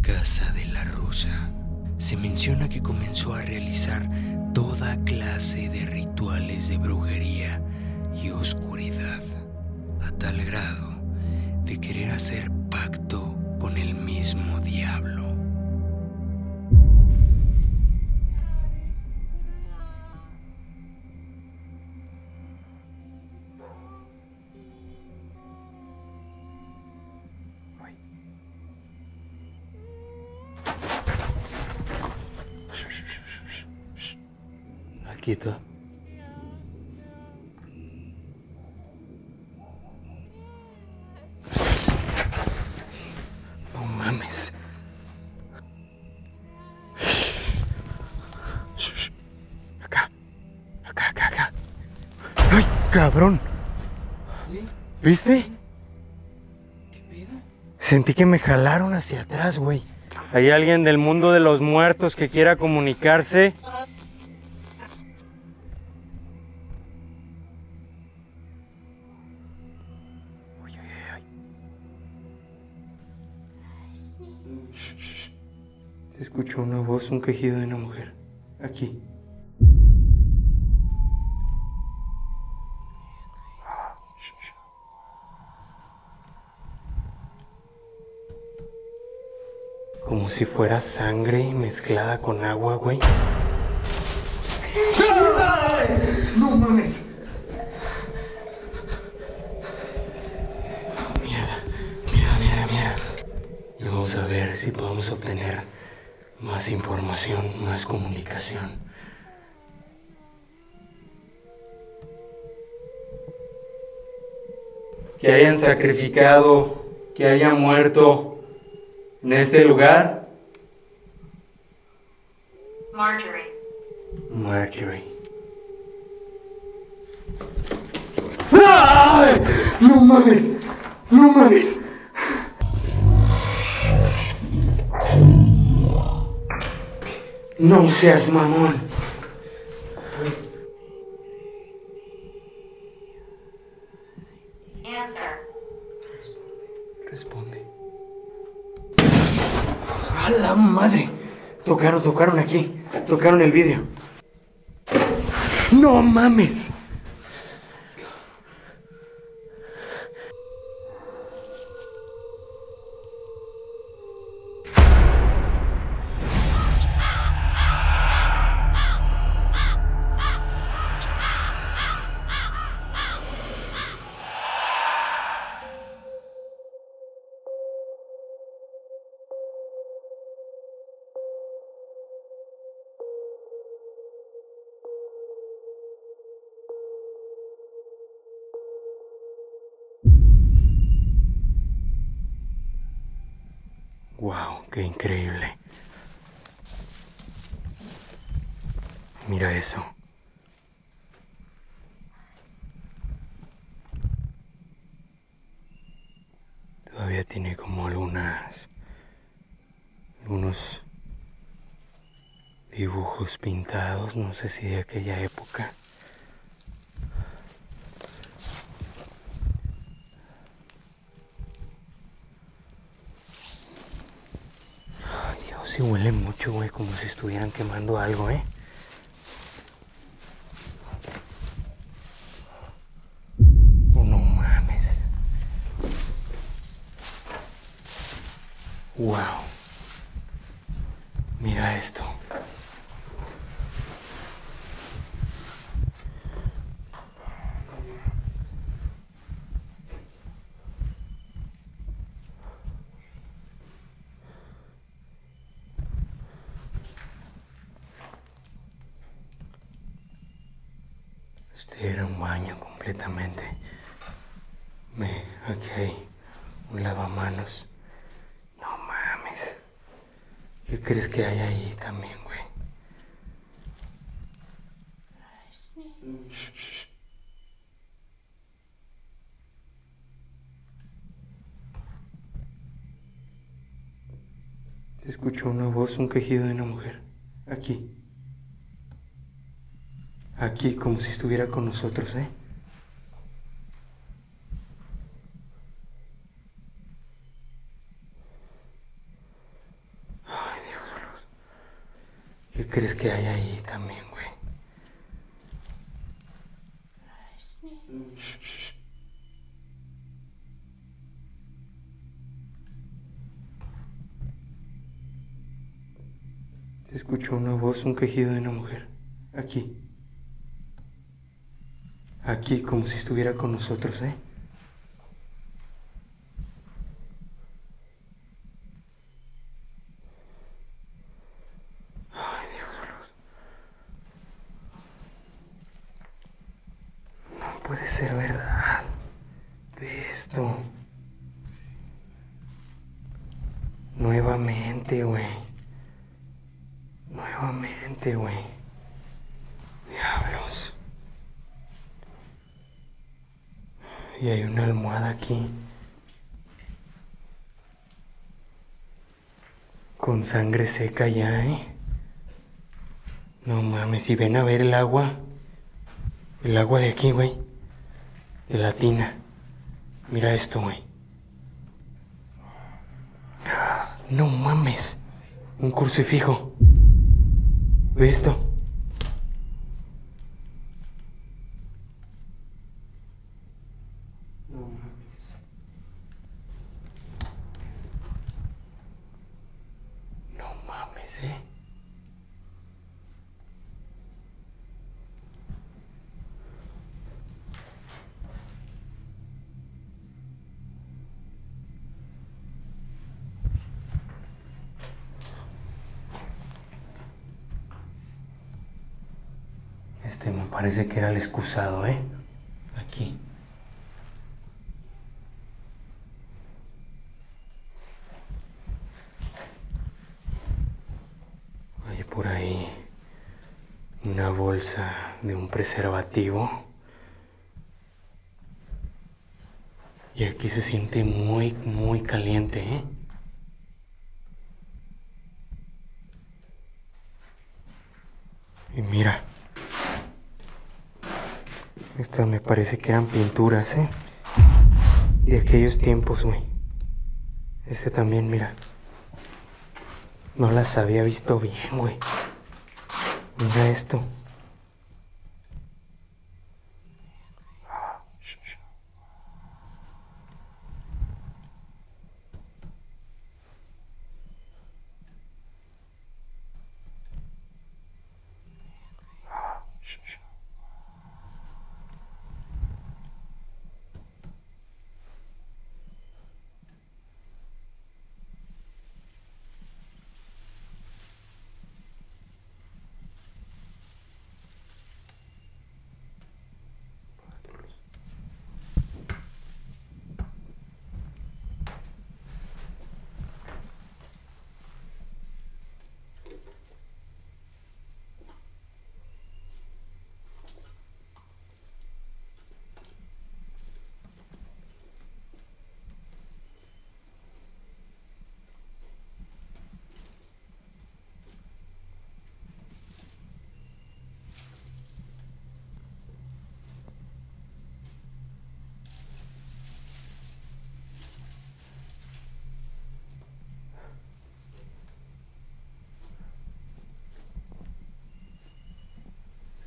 casa de la rosa se menciona que comenzó a realizar toda clase de rituales de brujería y oscuridad, a tal grado de querer hacer pacto con el mismo diablo. No mames. Acá. Acá, acá, acá. ¡Ay, cabrón! ¿Viste? Sentí que me jalaron hacia atrás, güey. ¿Hay alguien del mundo de los muertos que quiera comunicarse? Escuchó una voz, un quejido de una mujer. Aquí. Como si fuera sangre mezclada con agua, güey. ¡No mames! Mierda, mierda, mierda, mierda. Y vamos a ver si podemos obtener más información, más comunicación. Que hayan sacrificado, que hayan muerto en este lugar. Marjorie. Marjorie. ¡Ay! ¡No mames! ¡No mames! No seas mamón. Answer. Responde. ¡A la madre! Tocaron, tocaron aquí. Tocaron el vidrio. ¡No mames! ¡Wow! ¡Qué increíble! Mira eso. Todavía tiene como algunas. algunos dibujos pintados, no sé si de aquella época. Ay, Dios, sí huele mucho, güey, como si estuvieran quemando algo, ¿eh? Oh, no mames. Wow. Mira esto. Este era un baño completamente. Me, aquí hay un lavamanos. No mames. ¿Qué crees que hay ahí también, güey? Shh. Se escuchó una voz, un quejido de una mujer. Aquí. Aquí, como si estuviera con nosotros, ¿eh? ¿Qué crees que hay ahí también, güey? Shh, shh. Se escuchó una voz, un quejido de una mujer. Aquí. Aquí, como si estuviera con nosotros, ¿eh? Ay, Dios. No puede ser verdad. Ve esto. Nuevamente, güey. Nuevamente, güey. Y hay una almohada aquí. Con sangre seca ya, ¿eh? No mames, si ven a ver el agua. El agua de aquí, güey. De la tina. Mira esto, güey. No mames. Un crucifijo. ¿Ve esto? No mames. No mames, eh. Este que era el excusado, ¿eh? Aquí. Hay por ahí una bolsa de un preservativo. Y aquí se siente muy, muy caliente, ¿eh? Y mira. Estas me parece que eran pinturas, ¿eh? De aquellos tiempos, güey. Este también, mira. No las había visto bien, güey. Mira esto.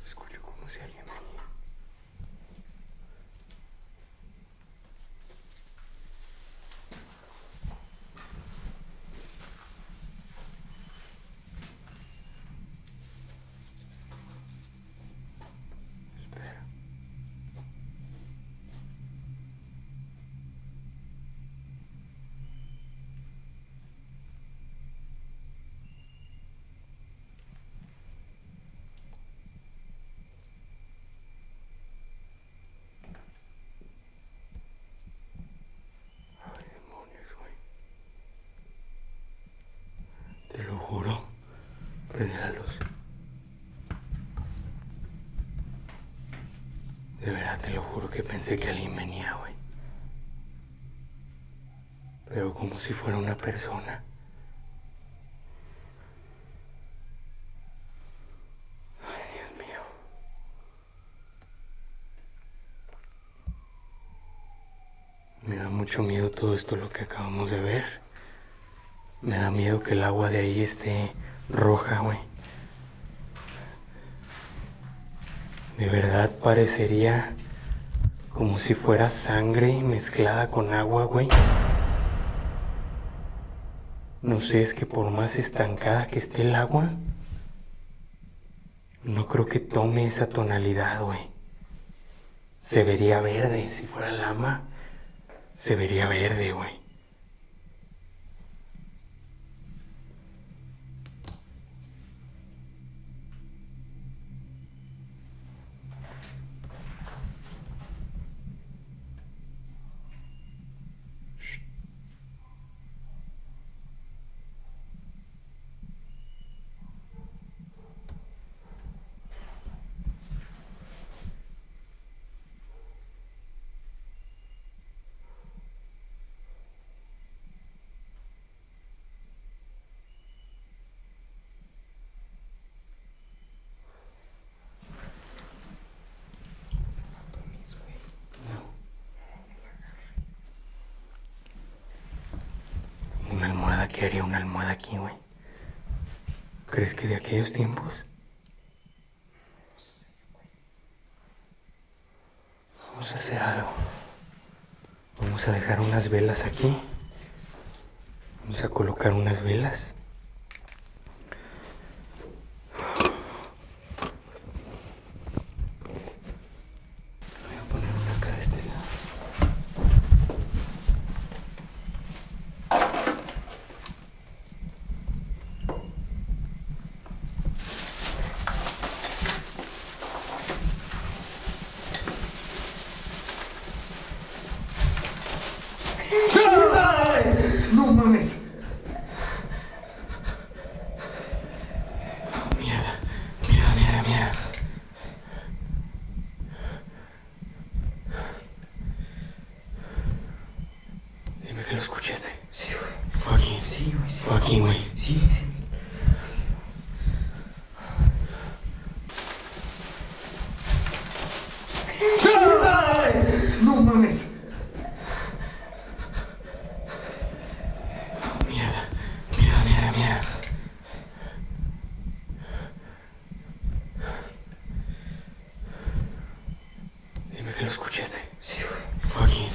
Escucho como si alguien venía. Espera. Ay, demonios, güey. Te lo juro. Prende la luz. De verdad, te lo juro que pensé que alguien venía, güey. Pero como si fuera una persona. Ay, Dios mío. Me da mucho miedo todo esto lo que acabamos de ver. Me da miedo que el agua de ahí esté roja, güey. De verdad parecería como si fuera sangre mezclada con agua, güey. No sé, es que por más estancada que esté el agua, no creo que tome esa tonalidad, güey. Se vería verde, si fuera lama, se vería verde, güey. ¿Crees que de aquellos tiempos? Vamos a hacer algo. Vamos a dejar unas velas aquí. Vamos a colocar unas velas.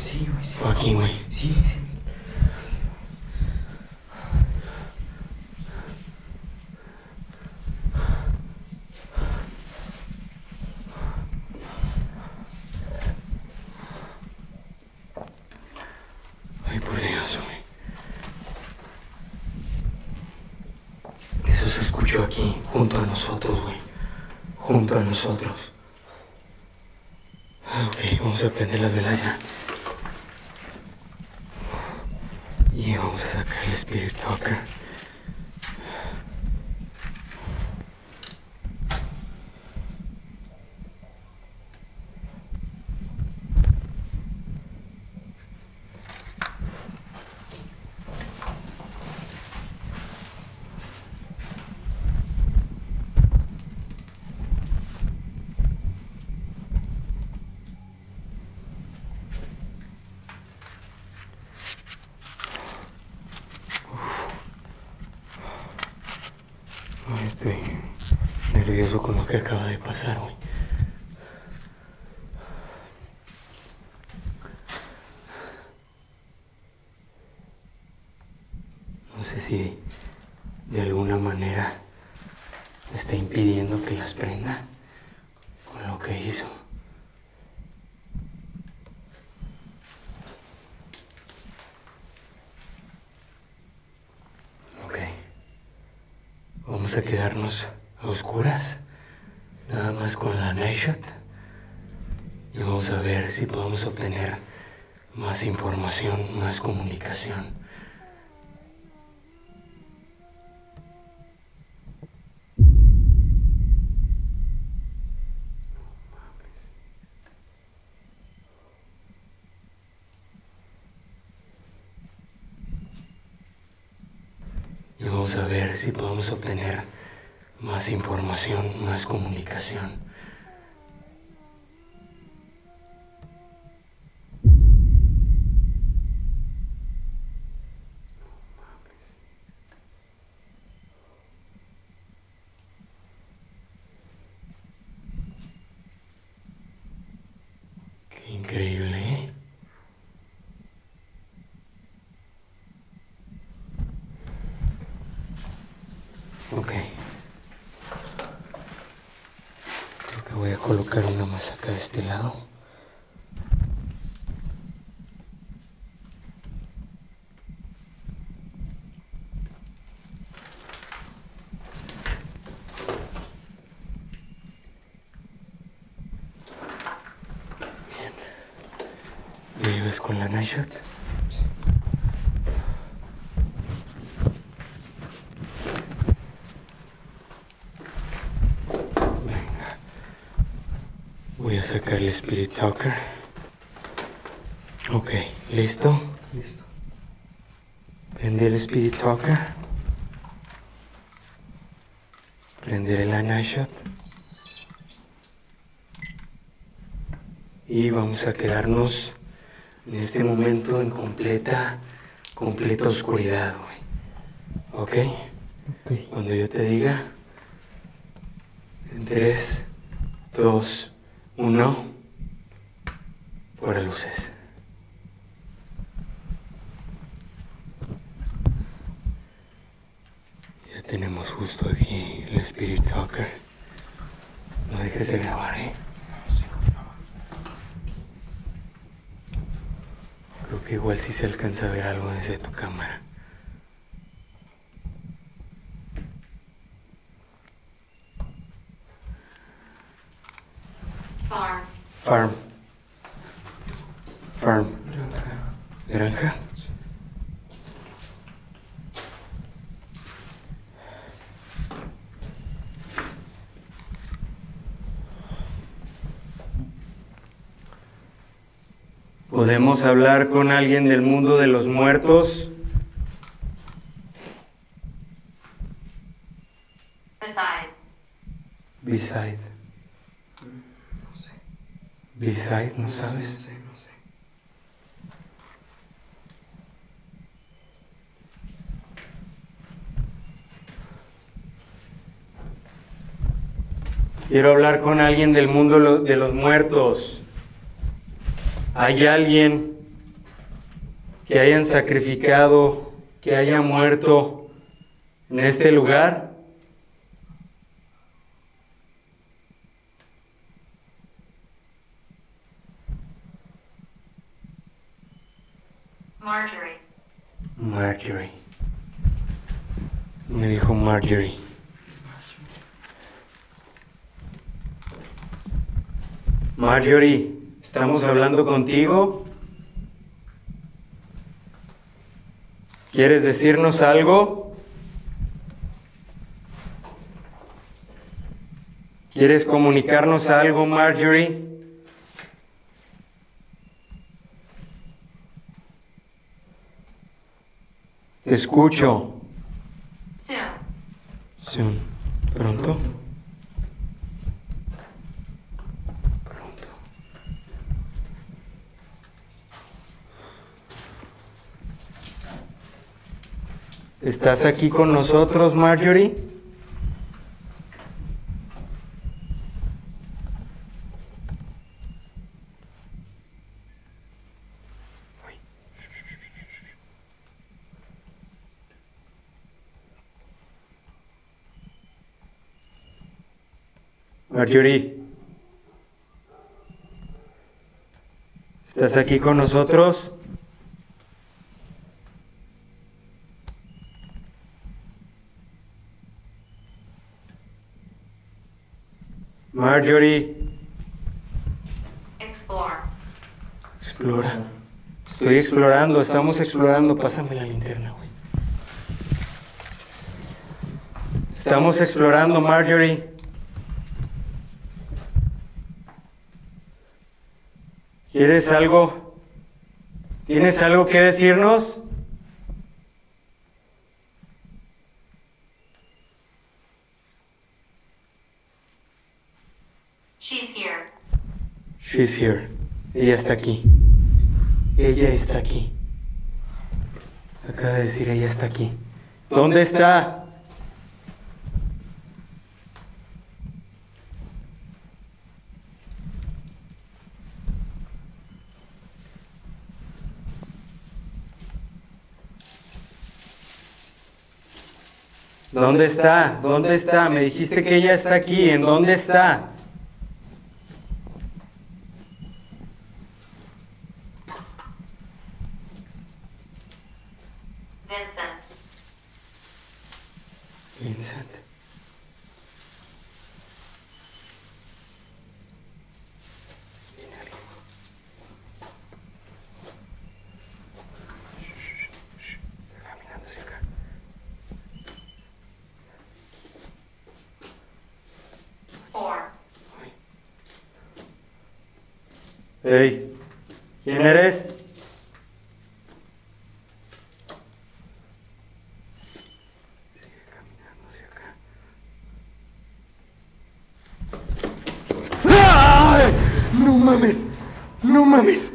Sí, güey, sí. Güey. Sí, sí. Con lo que hizo. Ok. Vamos a quedarnos a oscuras, nada más con la night shot. Y vamos a ver si podemos obtener más información, más comunicación. Y vamos a ver si podemos obtener más información, más comunicación. Ok. Creo que voy a colocar una más acá de este lado. Bien. ¿Me ayudas con la night shot? Venga. Voy a sacar el Spirit Talker. Ok, ¿listo? Listo. Prende el Spirit Talker. Prender el Night Shot. Y vamos a quedarnos en este momento en completa, completa oscuridad, güey. ¿Ok? Ok. Cuando yo te diga, en 3, 2, 1, fuera luces. Ya tenemos justo aquí el Spirit Talker. No dejes de grabar, ¿eh? Creo que igual sí se alcanza a ver algo desde tu cámara. Farm. Farm. Farm. Granja. ¿Podemos hablar con alguien del mundo de los muertos? Beside. Beside. No sé. Beside, ¿no No sabes? sé, no sé. Quiero hablar con alguien del mundo de los muertos. ¿Hay alguien que hayan sacrificado, que haya muerto en este lugar? Marjorie. Marjorie. Me dijo Marjorie. Marjorie, ¿estamos hablando contigo? ¿Quieres decirnos algo? ¿Quieres comunicarnos algo, Marjorie? Te escucho. Soon. Soon. ¿Pronto? ¿Estás aquí con nosotros, Marjorie? Marjorie. ¿Estás aquí con nosotros? Marjorie, Explore. explora. Estoy explorando, estamos explorando. Pásame la linterna, güey. Estamos explorando, Marjorie. ¿Quieres algo? ¿Tienes algo que decirnos? She's here. She's here. Ella está aquí. Ella está aquí. Acaba de decir, ella está aquí. ¿Dónde está? ¿Dónde está? ¿Dónde está? Me dijiste que ella está aquí. ¿En dónde está? Vincent. Vincent. Está caminando hacia acá. Four. Hey, ¿quién eres? ¡Ay! No mames, no mames.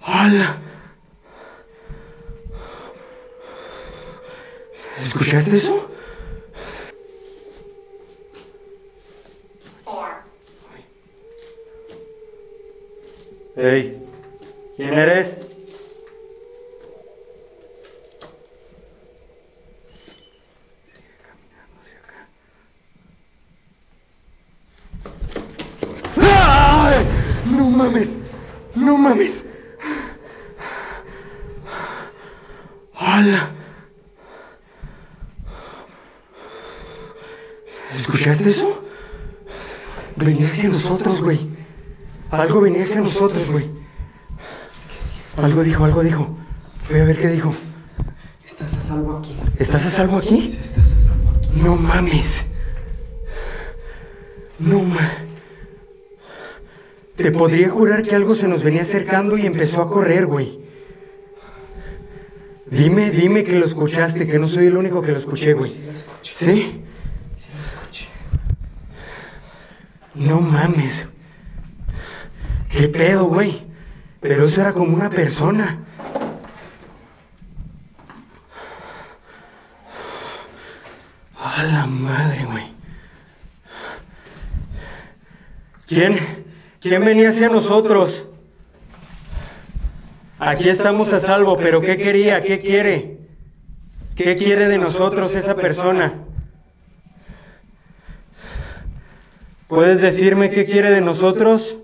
¡Hala! ¿Escuchaste eso? Hey, ¿quién eres? ¡Ay! No mames, no mames. ¡Hala! ¿Escuchaste eso? Venía hacia nosotros, güey. Algo venía hacia nosotros, güey. Algo dijo, algo dijo. Voy a ver qué dijo. Estás a salvo aquí. ¿Estás a salvo aquí? Estás a salvo aquí. No mames. No mames. Te podría jurar que algo se nos venía acercando y empezó a correr, güey. Dime, dime que lo escuchaste, que no soy el único que lo escuché, güey. Sí. Sí, lo escuché. No mames. ¿Qué pedo, güey? Pero eso era como una persona. A la madre, güey. ¿Quién? ¿Quién venía hacia nosotros? Aquí estamos a salvo, pero ¿qué quería? ¿Qué quiere? ¿Qué quiere de nosotros esa persona? ¿Puedes decirme qué quiere de nosotros?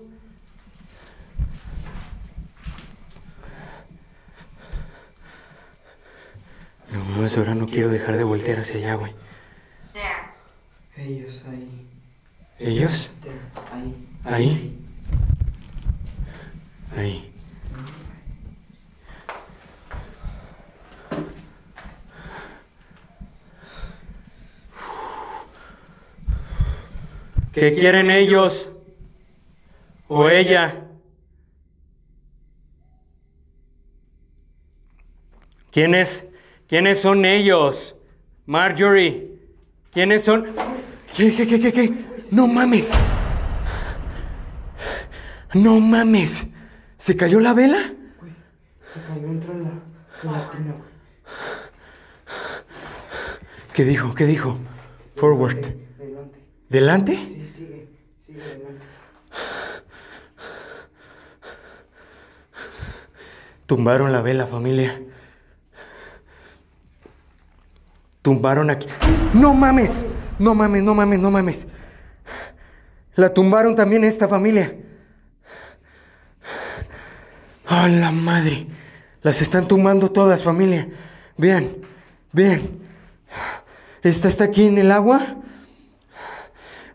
No, mames, ahora no quiero dejar de voltear hacia allá, güey. Ellos ahí. ¿Ellos? Ahí. Ahí. Ahí. ¿Qué quieren ellos? ¿O ella? ¿Quiénes, ¿Quiénes son ellos? Marjorie. ¿Quiénes son? ¿Qué, qué, qué, qué, qué? No mames. No mames. ¿Se cayó la vela? Se cayó dentro de la, de la tina, güey. ¿Qué dijo? ¿Qué dijo? Forward. Adelante. ¿Delante? Sí, sigue. Sigue adelante. Tumbaron la vela, familia. Tumbaron aquí. No mames. No mames, no mames, no mames. La tumbaron también esta familia. ¡A la madre! Las están tumbando todas, familia. Vean, vean. Esta está aquí en el agua.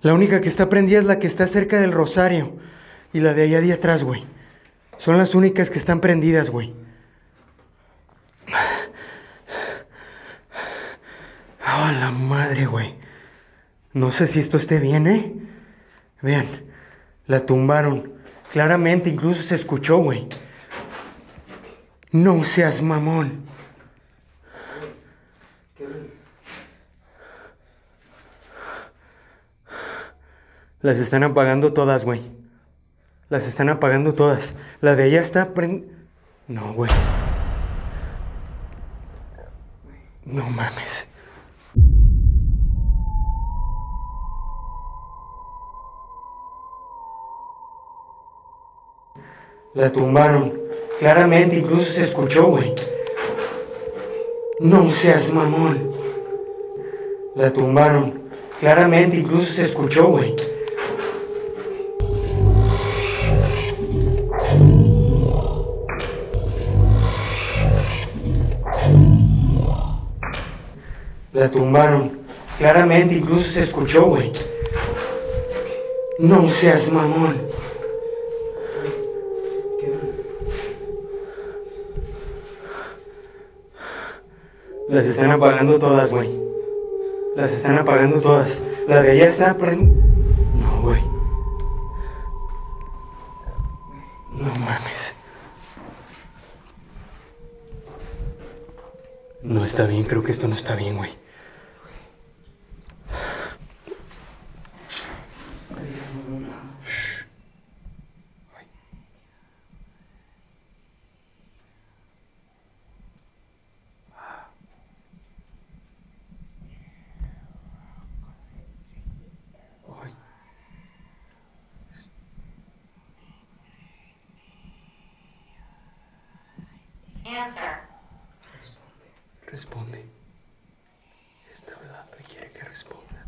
La única que está prendida es la que está cerca del rosario. Y la de allá de atrás, güey. Son las únicas que están prendidas, güey. ¡A la madre, güey! No sé si esto esté bien, ¿eh? Vean, la tumbaron. Claramente, incluso se escuchó, güey. No seas mamón. Las están apagando todas, güey. Las están apagando todas. La de ella está prend... No, güey. No mames. La tumbaron. Claramente, incluso se escuchó, güey. No seas mamón. La tumbaron. Claramente, incluso se escuchó, güey. La tumbaron. Claramente, incluso se escuchó, güey. No seas mamón. Las están apagando todas, güey. Las están apagando todas. La de allá está prendiendo. No, güey. No mames. No está bien, creo que esto no está bien, güey. Ay, Answer. responde. Está hablando y quiere que responda.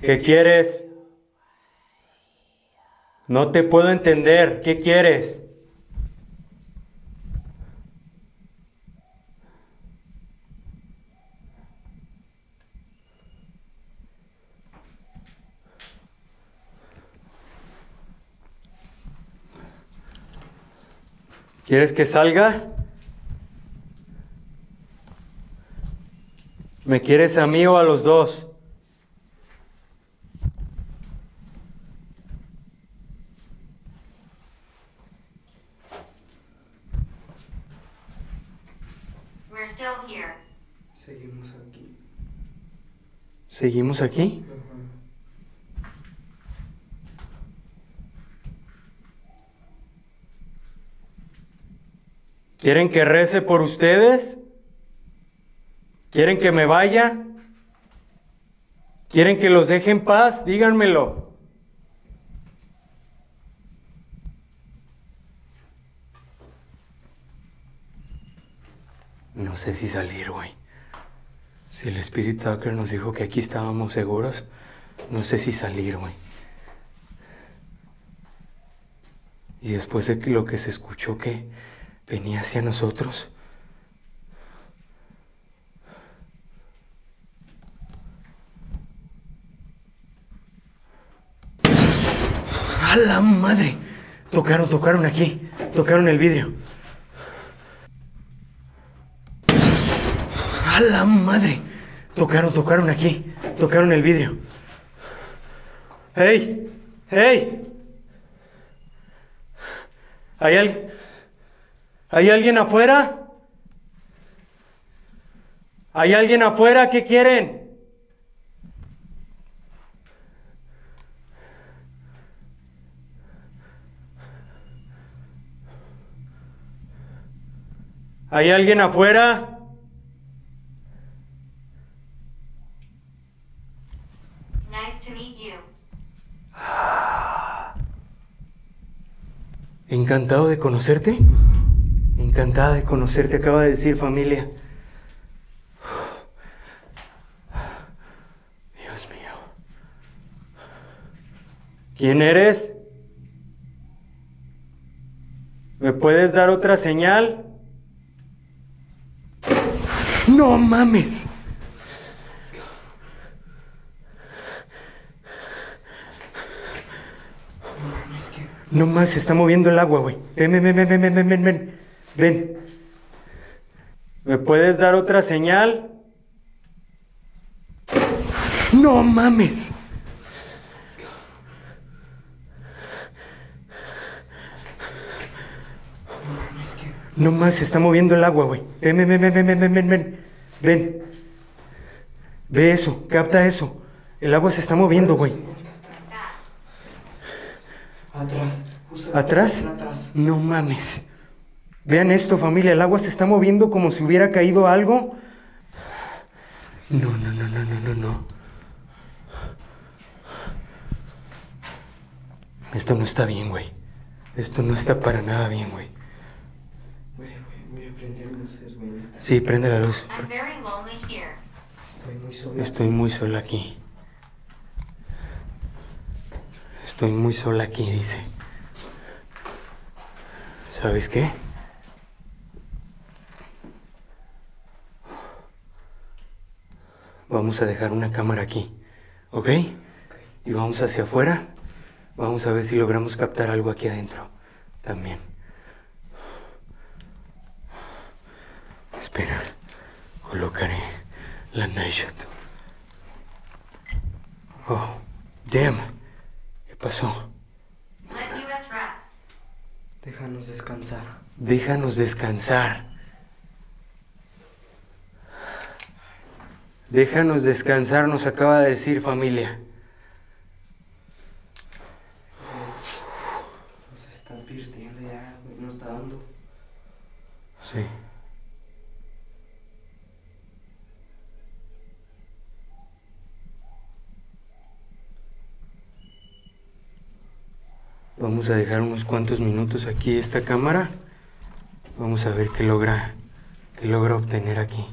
¿Qué quieres? No te puedo entender. ¿Qué quieres? ¿Quieres que salga? ¿Me quieres a mí o a los dos? We're still here. Seguimos aquí. ¿Seguimos aquí? ¿Quieren que rece por ustedes? ¿Quieren que me vaya? ¿Quieren que los deje en paz? Díganmelo. No sé si salir, güey. Si el Spirit Talker nos dijo que aquí estábamos seguros, no sé si salir, güey. Y después de lo que se escuchó que venía hacia nosotros. ¡A la madre! Tocaron, tocaron aquí. Tocaron el vidrio. ¡A la madre! Tocaron, tocaron aquí. Tocaron el vidrio. ¡Hey! ¡Hey! ¿Hay alguien? ¿Hay alguien afuera? ¿Hay alguien afuera? ¿Qué quieren? ¿Hay alguien afuera? Encantado de conocerte. Encantada de conocerte, acaba de decir familia. Dios mío. ¿Quién eres? ¿Me puedes dar otra señal? No mames. No más, se está moviendo el agua, güey. Ven, ven, ven, ven, ven, ven, ven, ven. Ven. ¿Me puedes dar otra señal? ¡No mames! No más, se está moviendo el agua, güey. Ven, ven, ven, ven, ven, ven, ven, ven. Ve eso, capta eso. El agua se está moviendo, güey. Atrás. Justo ¿Atrás? Atrás. No mames. Vean esto, familia. El agua se está moviendo como si hubiera caído algo. No, no, no, no, no, no, no. Esto no está bien, güey. Esto no está para nada bien, güey. Güey, güey, voy a prender luces, güey. neta. Sí, prende la luz. I'm very lonely here. Estoy muy sola. Estoy muy sola aquí. Estoy muy sola aquí, dice. ¿Sabes qué? Vamos a dejar una cámara aquí, ¿ok? Y vamos hacia afuera. Vamos a ver si logramos captar algo aquí adentro también. Espera, colocaré la night shot. Oh, damn. ¿Qué pasó? Déjanos descansar. Déjanos descansar. Déjanos descansar, nos acaba de decir familia. Nos está advirtiendo ya. Nos está dando. Sí. Vamos a dejar unos cuantos minutos aquí esta cámara. Vamos a ver qué logra, qué logra obtener aquí.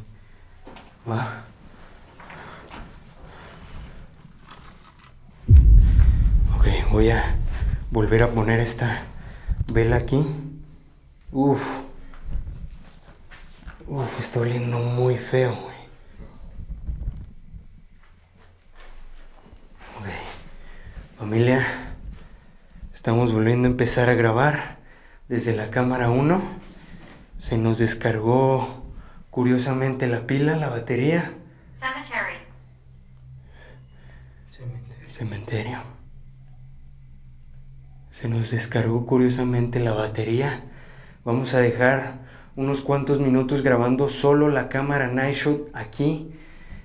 Va. Ok, voy a volver a poner esta vela aquí. Uf. Uf, está oliendo muy feo, güey. Ok. Familia, estamos volviendo a empezar a grabar desde la cámara 1. Se nos descargó curiosamente la pila, la batería. Cemetery. Cementerio. Cementerio. Se nos descargó curiosamente la batería. Vamos a dejar unos cuantos minutos grabando solo la cámara Night Shot aquí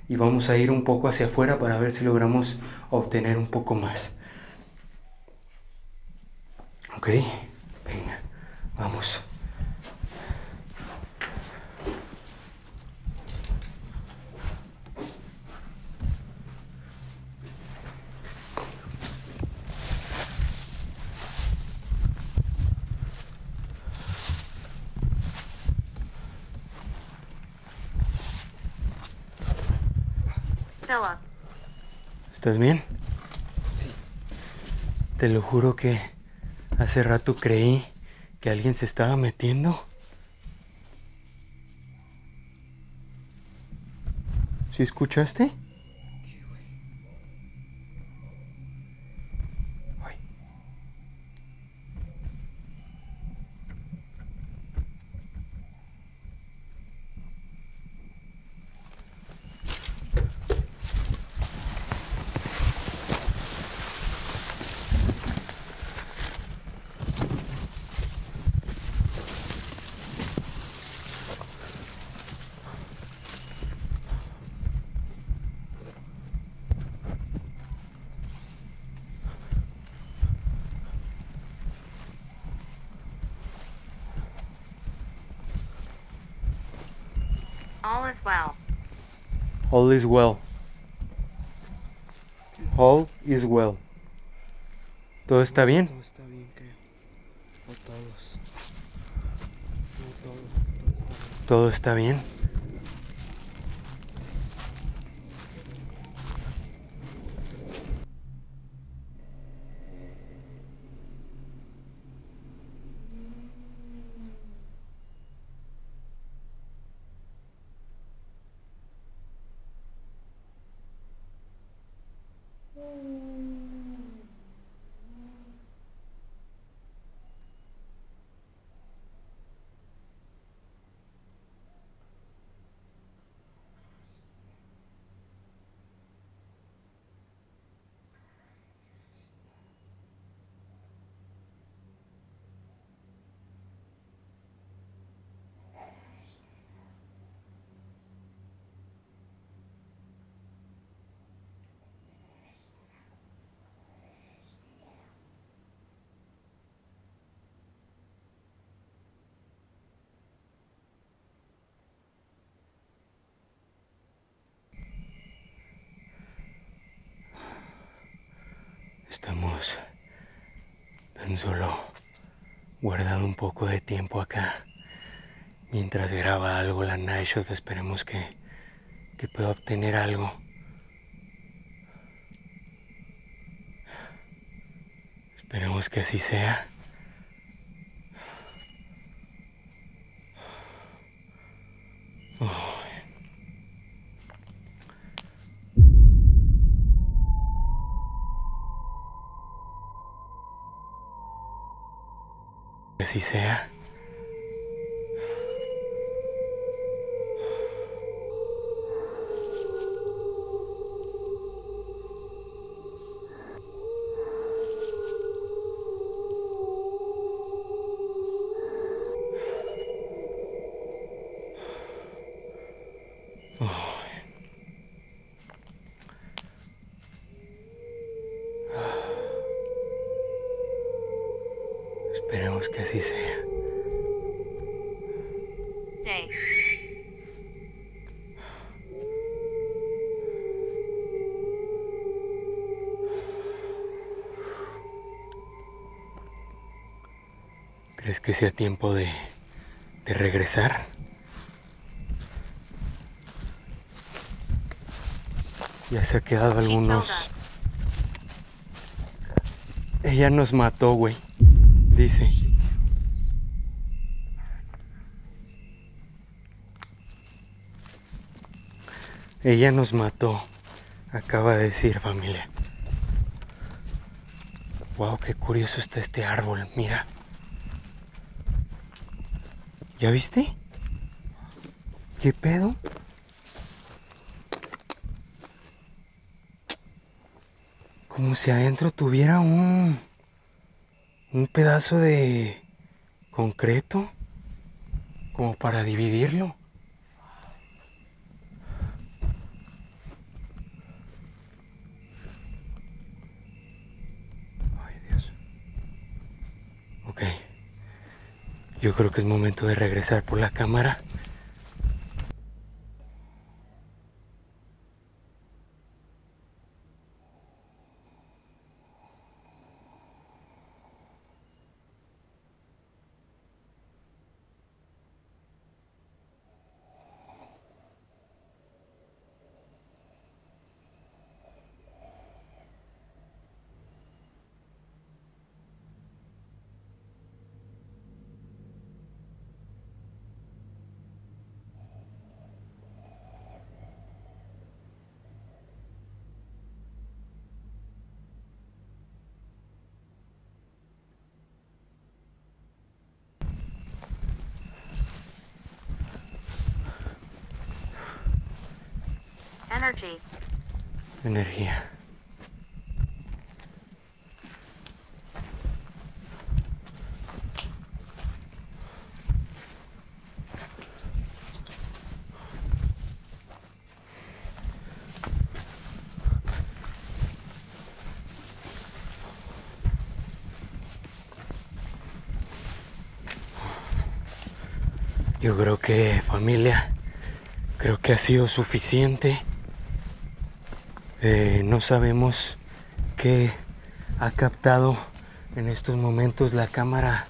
y vamos a ir un poco hacia afuera para ver si logramos obtener un poco más. Ok, venga, vamos. ¿Estás bien? Te lo juro que hace rato creí que alguien se estaba metiendo. ¿Sí escuchaste? All is well. All is well. All is well. ¿Todo está bien? Todo está bien, creo. O todos. No todos. Todo está bien. ¿Todo está bien? Hemos tan solo guardado un poco de tiempo acá mientras graba algo la Nightshot. Esperemos que, que pueda obtener algo. Esperemos que así sea. Que así sea. ¿Crees que sea tiempo de, de regresar? Ya se ha quedado algunos. Ella nos mató, güey. Dice. Ella nos mató. Acaba de decir familia. Wow, qué curioso está este árbol. Mira. ¿Ya viste? ¿Qué pedo? Como si adentro tuviera un un pedazo de concreto como para dividirlo. Ay, Dios. Ok. Yo creo que es momento de regresar por la cámara. Energy. Energía. Yo creo que familia, creo que ha sido suficiente. Eh, no sabemos qué ha captado en estos momentos la cámara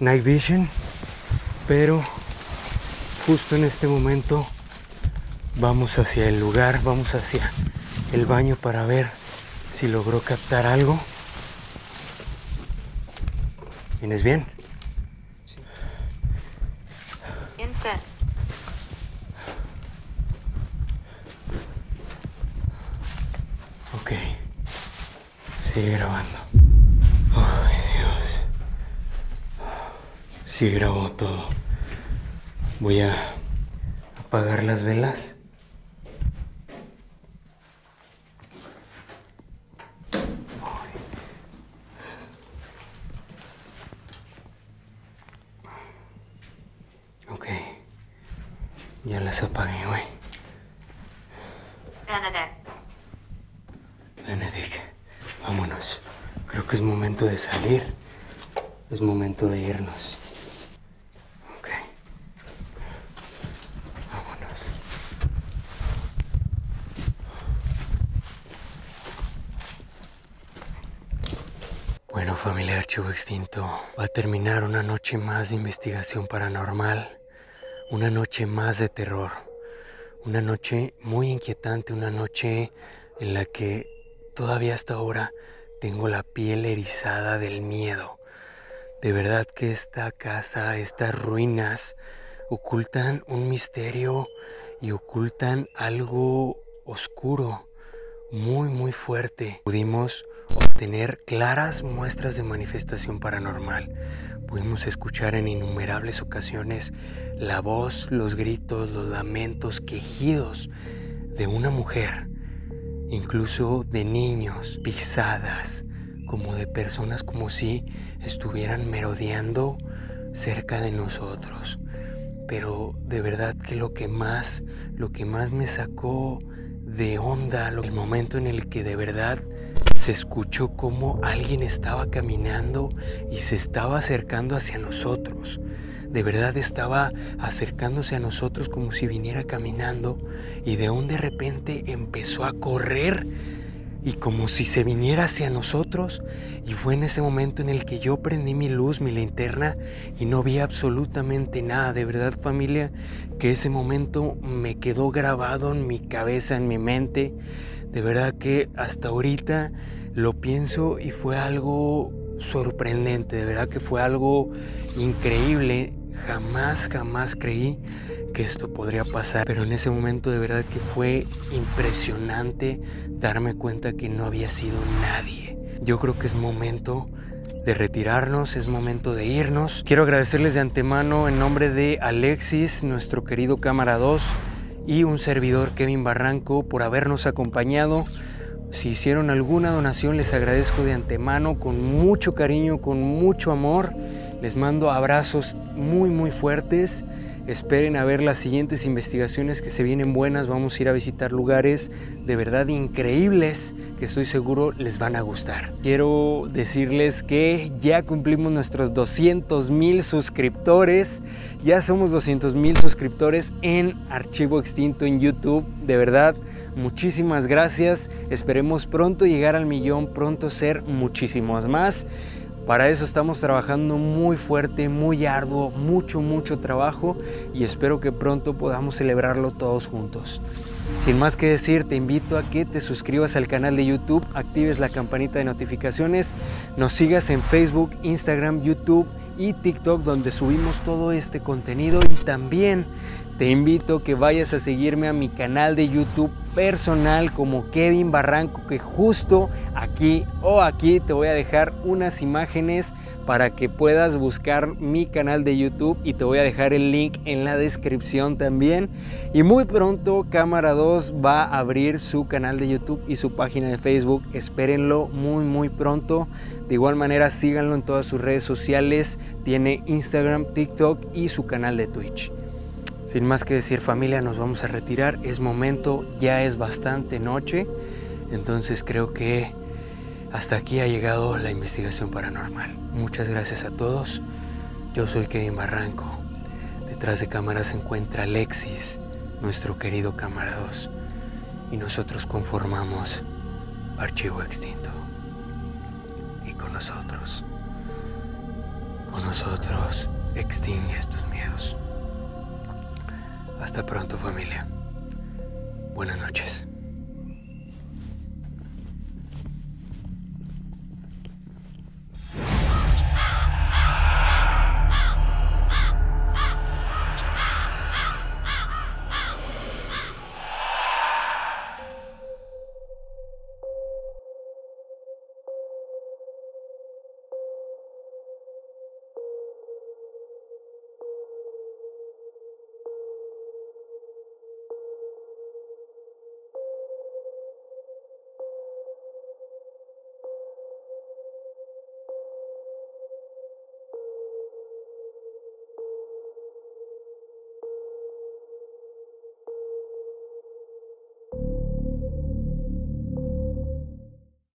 Night Vision, pero justo en este momento vamos hacia el lugar, vamos hacia el baño para ver si logró captar algo. ¿Vienes bien? Insist. Ok. Sigue grabando. Ay, Dios. Sí grabó todo. Voy a apagar las velas. Ok. Ya las apagué, güey. Benedict. Benedict, vámonos. Creo que es momento de salir. Es momento de irnos. Ok. Vámonos. Bueno, familia Archivo Extinto, va a terminar una noche más de investigación paranormal, una noche más de terror, una noche muy inquietante, una noche en la que todavía hasta ahora tengo la piel erizada del miedo. De verdad que esta casa, estas ruinas, ocultan un misterio y ocultan algo oscuro, muy, muy fuerte. Pudimos obtener claras muestras de manifestación paranormal. Pudimos escuchar en innumerables ocasiones la voz, los gritos, los lamentos, quejidos de una mujer, incluso de niños, pisadas, como de personas como si estuvieran merodeando cerca de nosotros. Pero de verdad que lo que más, lo que más me sacó de onda, el momento en el que de verdad se escuchó como alguien estaba caminando y se estaba acercando hacia nosotros. De verdad estaba acercándose a nosotros como si viniera caminando y de un de repente empezó a correr y como si se viniera hacia nosotros. Y fue en ese momento en el que yo prendí mi luz, mi linterna, y no vi absolutamente nada. De verdad familia, que ese momento me quedó grabado en mi cabeza, en mi mente. De verdad que hasta ahorita lo pienso y fue algo sorprendente, de verdad que fue algo increíble. Jamás, jamás creí que esto podría pasar, pero en ese momento de verdad que fue impresionante darme cuenta que no había sido nadie. Yo creo que es momento de retirarnos, es momento de irnos. Quiero agradecerles de antemano en nombre de Alexis, nuestro querido cámara 2, y un servidor Kevin Barranco por habernos acompañado. Si hicieron alguna donación les agradezco de antemano con mucho cariño, con mucho amor. Les mando abrazos muy muy fuertes. Esperen a ver las siguientes investigaciones que se vienen buenas. Vamos a ir a visitar lugares de verdad increíbles que estoy seguro les van a gustar. Quiero decirles que ya cumplimos nuestros 200 mil suscriptores. Ya somos 200 mil suscriptores en Archivo Extinto en YouTube. De verdad, muchísimas gracias. Esperemos pronto llegar al millón, pronto ser muchísimos más. Para eso estamos trabajando muy fuerte, muy arduo, mucho, mucho trabajo y espero que pronto podamos celebrarlo todos juntos. Sin más que decir, te invito a que te suscribas al canal de YouTube, actives la campanita de notificaciones, nos sigas en Facebook, Instagram, YouTube y TikTok donde subimos todo este contenido y también te invito a que vayas a seguirme a mi canal de YouTube personal como Kevin Barranco que justo aquí o aquí te voy a dejar unas imágenes para que puedas buscar mi canal de YouTube y te voy a dejar el link en la descripción también. Y muy pronto Cámara 2 va a abrir su canal de YouTube y su página de Facebook. Espérenlo muy muy pronto. De igual manera síganlo en todas sus redes sociales. Tiene Instagram, TikTok y su canal de Twitch sin más que decir familia, nos vamos a retirar. Es momento, ya es bastante noche. Entonces creo que hasta aquí ha llegado la investigación paranormal. Muchas gracias a todos. Yo soy Kevin Barranco. Detrás de cámara se encuentra Alexis, nuestro querido cámara 2. Y nosotros conformamos Archivo Extinto. Y con nosotros, con nosotros, extingues tus miedos. Hasta pronto familia. Buenas noches.